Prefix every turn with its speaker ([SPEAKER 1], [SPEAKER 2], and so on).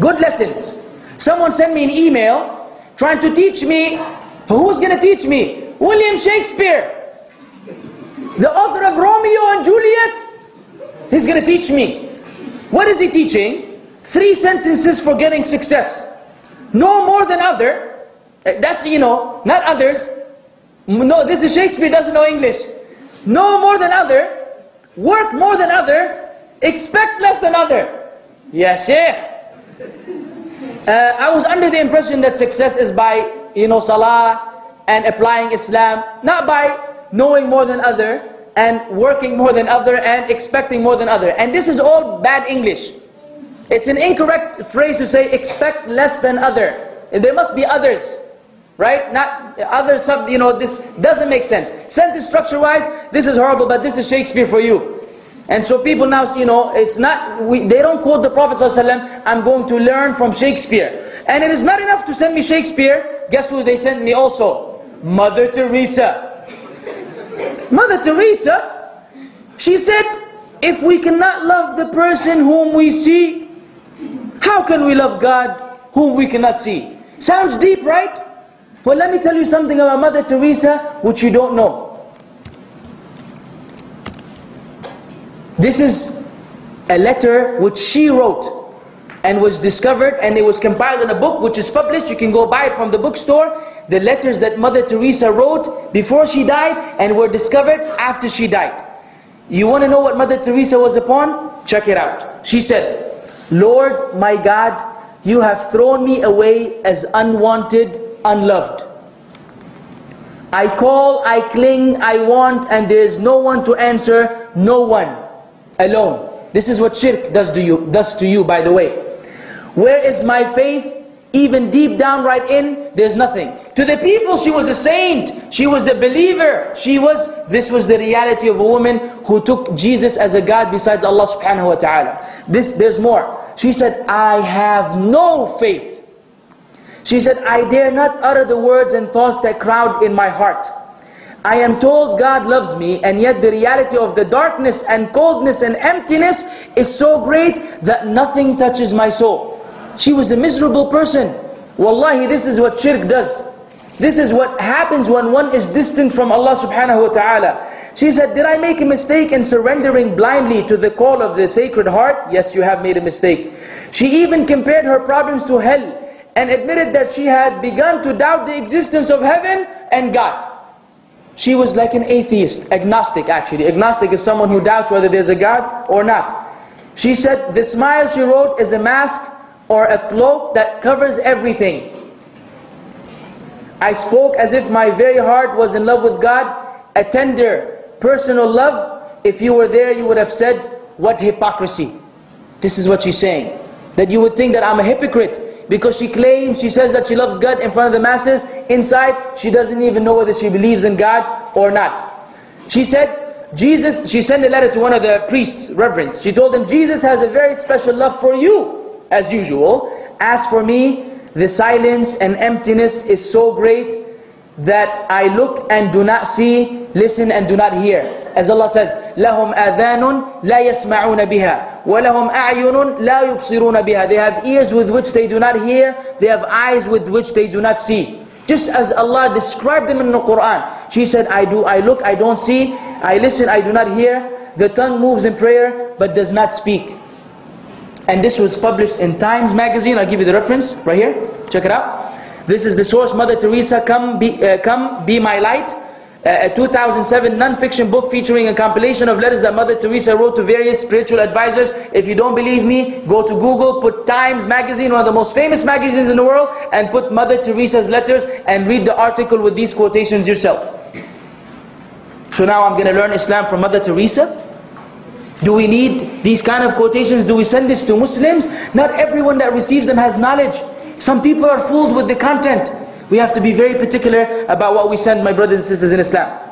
[SPEAKER 1] Good lessons. Someone sent me an email trying to teach me. Who's going to teach me? William Shakespeare. The author of Romeo and Juliet. He's going to teach me. What is he teaching? Three sentences for getting success. No more than other. Eh, that's, you know, not others. No, this is Shakespeare, doesn't know English. No more than other. Work more than other. Expect less than other. Yeah, Sheikh. Uh, I was under the impression that success is by, you know, salah and applying Islam, not by knowing more than other and working more than other and expecting more than other. And this is all bad English. It's an incorrect phrase to say expect less than other. There must be others. Right? Not other sub, you know, this doesn't make sense. Sentence structure wise, this is horrible, but this is Shakespeare for you. And so people now, you know, it's not, we, they don't quote the Prophet I'm going to learn from Shakespeare. And it is not enough to send me Shakespeare. Guess who they sent me also? Mother Teresa. Mother Teresa, she said, if we cannot love the person whom we see, how can we love God whom we cannot see? Sounds deep, right? Well, let me tell you something about Mother Teresa which you don't know. This is a letter which she wrote and was discovered and it was compiled in a book which is published. You can go buy it from the bookstore. The letters that Mother Teresa wrote before she died and were discovered after she died. You want to know what Mother Teresa was upon? Check it out. She said, Lord my God, you have thrown me away as unwanted unloved. I call, I cling, I want, and there is no one to answer, no one, alone. This is what shirk does to you, does to you by the way. Where is my faith? Even deep down right in, there's nothing. To the people, she was a saint. She was the believer. She was, this was the reality of a woman who took Jesus as a God besides Allah subhanahu wa ta'ala. This, there's more. She said, I have no faith. She said, I dare not utter the words and thoughts that crowd in my heart. I am told God loves me, and yet the reality of the darkness and coldness and emptiness is so great that nothing touches my soul. She was a miserable person. Wallahi, this is what shirk does. This is what happens when one is distant from Allah subhanahu wa ta'ala. She said, did I make a mistake in surrendering blindly to the call of the sacred heart? Yes, you have made a mistake. She even compared her problems to hell and admitted that she had begun to doubt the existence of heaven and God. She was like an atheist, agnostic actually. Agnostic is someone who doubts whether there's a God or not. She said, the smile she wrote is a mask or a cloak that covers everything. I spoke as if my very heart was in love with God, a tender, personal love. If you were there, you would have said, what hypocrisy. This is what she's saying. That you would think that I'm a hypocrite because she claims, she says that she loves God in front of the masses. Inside, she doesn't even know whether she believes in God or not. She said, Jesus, she sent a letter to one of the priests, reverends. She told him, Jesus has a very special love for you, as usual. As for me, the silence and emptiness is so great that I look and do not see, listen and do not hear. As Allah says, لَهُمْ آذَانٌ لَا يَسْمَعُونَ بِهَا وَلَهُمْ أَعْيُنٌ لَا يُبْصِرُونَ بِهَا They have ears with which they do not hear, they have eyes with which they do not see. Just as Allah described them in the Quran. She said, I do, I look, I don't see, I listen, I do not hear. The tongue moves in prayer, but does not speak. And this was published in Times Magazine. I'll give you the reference right here. Check it out. This is the source, Mother Teresa, Come Be, uh, Come Be My Light. A 2007 non-fiction book featuring a compilation of letters that Mother Teresa wrote to various spiritual advisors. If you don't believe me, go to Google, put Times Magazine, one of the most famous magazines in the world, and put Mother Teresa's letters and read the article with these quotations yourself. So now I'm going to learn Islam from Mother Teresa. Do we need these kind of quotations? Do we send this to Muslims? Not everyone that receives them has knowledge. Some people are fooled with the content. We have to be very particular about what we send my brothers and sisters in Islam.